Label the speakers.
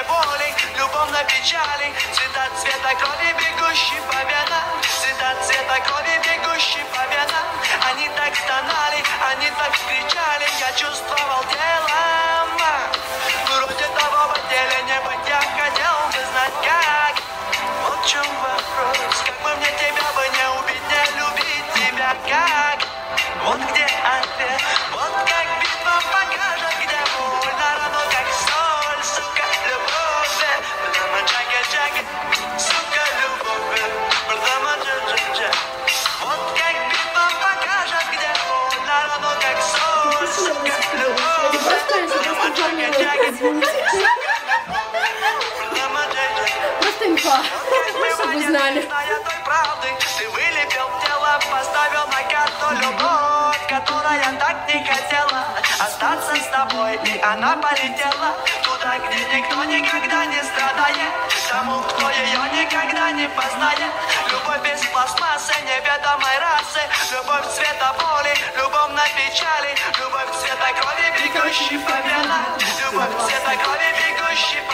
Speaker 1: не боли, любовь на печали, цвета цвета крови, бегущий по венам, цвета цвета крови, бегущий по венам. Они так стонали, они так кричали, я чувствовал телом. Вроде того в теле не быть, я хотел бы знать как. Вот в чем вопрос, как бы мне тебя бы не убить, не любить тебя как. Вот где джага.
Speaker 2: Просто инфа. Чтобы вы знали.
Speaker 1: Ты вылепил тело, поставил на карту любовь, которая так не хотела остаться с тобой, и она полетела туда, где никто никогда не страдает, тому, кто ее никогда не познает. Любовь без пластмассы, неведомой расы, любовь цвета боли, любовь на печали. Więc tak, ale biegłość się